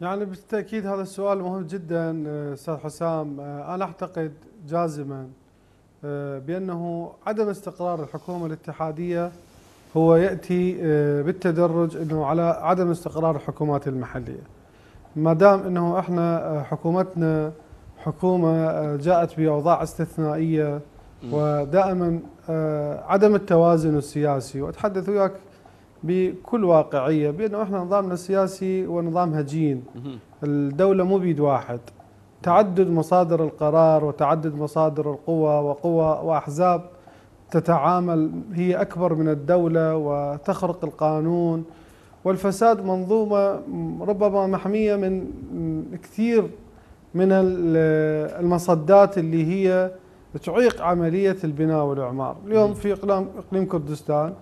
يعني بالتأكيد هذا السؤال مهم جدا أستاذ حسام. أنا أعتقد جازما بأنه عدم استقرار الحكومة الاتحادية هو يأتي بالتدرج إنه على عدم استقرار الحكومات المحلية. ما دام إنه إحنا حكومتنا حكومة جاءت بأوضاع استثنائية ودائما عدم التوازن السياسي. وأتحدث وياك بكل واقعية بأنه إحنا نظامنا السياسي ونظام هجين. الدولة مو بيد واحد. تعدد مصادر القرار وتعدد مصادر القوى وقوى وأحزاب تتعامل هي أكبر من الدولة وتخرق القانون. والفساد منظومة ربما محمية من كثير من المصدات اللي هي تعيق عملية البناء والإعمار، اليوم في إقليم كردستان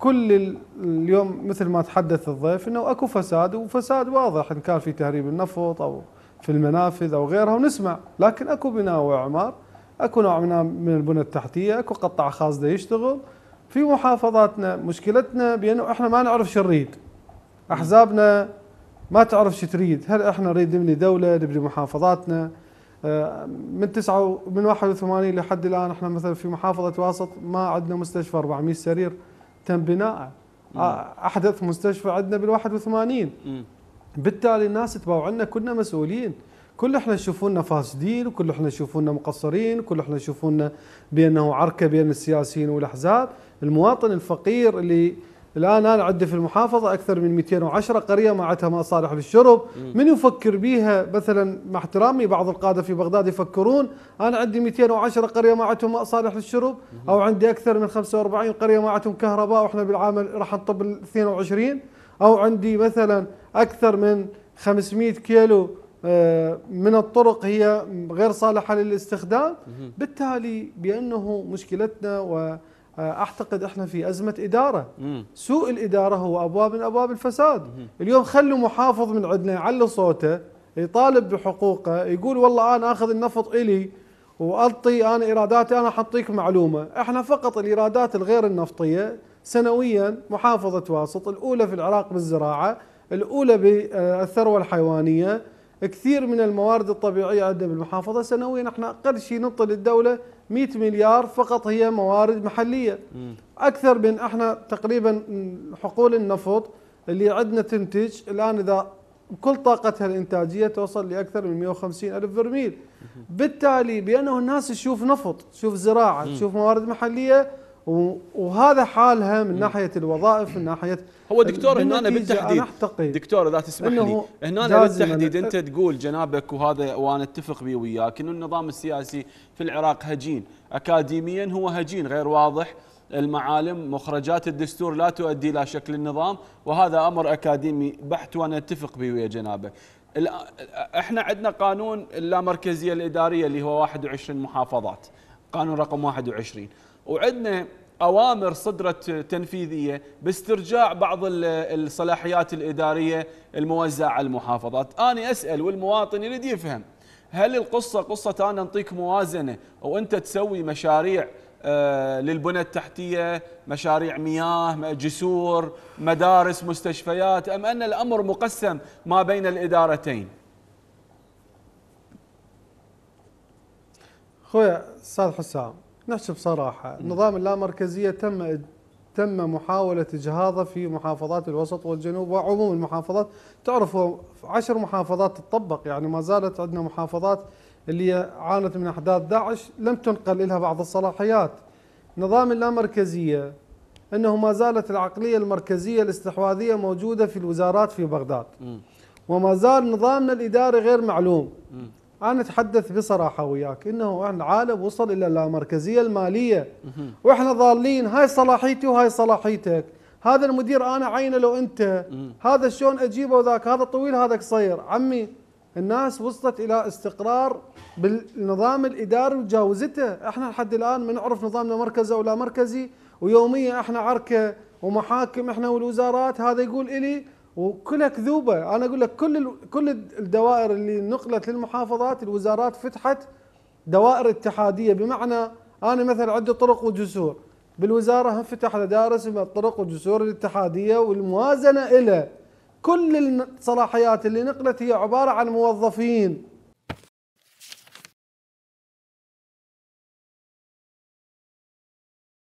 كل اليوم مثل ما تحدث الضيف إنه أكو فساد وفساد واضح إن كان في تهريب النفط أو في المنافذ أو غيرها ونسمع لكن أكو بناء وإعمار أكو نوع من البنى التحتية أكو قطاع خاص ده يشتغل. في محافظاتنا مشكلتنا بأنه إحنا ما نعرف شو نريد. أحزابنا ما تعرف شو تريد. هل إحنا نريد نبني دولة نبني محافظاتنا؟ آه، من 9 من 81 لحد الآن إحنا مثلا في محافظة واسط ما عندنا مستشفى 400 سرير. تم بناءه. أحدث مستشفى عندنا بال 81 بالتالي الناس تباوع عنا كلنا مسؤولين. كل إحنا يشوفونا فاسدين وكل إحنا يشوفونا مقصرين وكل إحنا يشوفونا بأنه عركة بين السياسيين والأحزاب. المواطن الفقير اللي الآن أنا عندي في المحافظة أكثر من 210 قرية ما عندها مصالح للشرب. من يفكر بها مثلا مع احترامي بعض القادة في بغداد يفكرون أنا عندي 210 قرية ما عندهم مصالح للشرب أو عندي أكثر من 45 قرية ما عندهم كهرباء وإحنا بالعام راح نطب ال 22 أو عندي مثلا أكثر من 500 كيلو آه، من الطرق هي غير صالحة للاستخدام. بالتالي بأنه مشكلتنا و أعتقد إحنا في أزمة إدارة. سوء الإدارة هو أبواب من أبواب الفساد. اليوم خلوا محافظ من عندنا يعلي صوته يطالب بحقوقه يقول والله أنا آخذ النفط إلي واعطي أنا إيراداتي أنا حطيك معلومة. إحنا فقط الإيرادات الغير النفطية سنويا محافظة واسط الأولى في العراق بالزراعة الأولى بالثروة الحيوانية كثير من الموارد الطبيعية عندنا بالمحافظة. سنويا إحنا أقل شيء نعطي للدوله 100 مليار فقط هي موارد محلية. أكثر من إحنا تقريبا حقول النفط اللي عندنا تنتج الآن إذا بكل طاقتها الإنتاجية توصل لأكثر من 150 ألف برميل. بالتالي بأنه الناس تشوف نفط تشوف زراعة تشوف موارد محلية وهذا حالها من ناحية الوظائف من ناحية هو دكتور هنا أنا بالتحديد. أنا دكتور إذا تسمح لي. هنا أنا بالتحديد. أنت تقول جنابك وهذا وأنا أتفق به وياك إنه النظام السياسي في العراق هجين. اكاديميا هو هجين غير واضح. المعالم مخرجات الدستور لا تؤدي إلى شكل النظام وهذا أمر أكاديمي بحت وأنا أتفق به ويا جنابك. إحنا عندنا قانون اللامركزية الإدارية اللي هو 21 محافظات. قانون رقم 21 وعندنا أوامر صدرت تنفيذية باسترجاع بعض الصلاحيات الإدارية الموزعة على المحافظات، أنا أسأل والمواطن يريد يفهم هل القصة قصة أنا نعطيك موازنة وأنت تسوي مشاريع آه للبنى التحتية، مشاريع مياه، جسور، مدارس، مستشفيات أم أن الأمر مقسم ما بين الإدارتين؟ خويا أستاذ حسام نحكي بصراحه نظام اللامركزية تم تم محاولة إجهاضه في محافظات الوسط والجنوب وعموم المحافظات. تعرفوا عشر محافظات تطبق يعني ما زالت عندنا محافظات اللي عانت من أحداث داعش لم تنقل لها بعض الصلاحيات. نظام اللامركزية أنه ما زالت العقلية المركزية الاستحواذية موجودة في الوزارات في بغداد. وما زال نظامنا الإداري غير معلوم. أنا أتحدث بصراحة وياك إنه العالم وصل إلى اللامركزية المالية. وإحنا ضالين هاي صلاحيتي وهاي صلاحيتك. هذا المدير أنا عينه لو أنت. هذا شلون أجيبه ذاك؟ هذا طويل هذا قصير. عمي الناس وصلت إلى استقرار بالنظام الإداري وتجاوزته إحنا لحد الآن ما نعرف نظامنا مركزي أو لا مركزي. ويوميا إحنا عركة ومحاكم إحنا والوزارات. هذا يقول إلي وكلها كذوبة. أنا أقول لك كل كل الدوائر اللي نقلت للمحافظات الوزارات فتحت دوائر اتحادية. بمعنى أنا مثلا عندي طرق وجسور. بالوزارة فتح مدارس الطرق والجسور الاتحادية والموازنة إلى كل الصلاحيات اللي نقلت هي عبارة عن موظفين.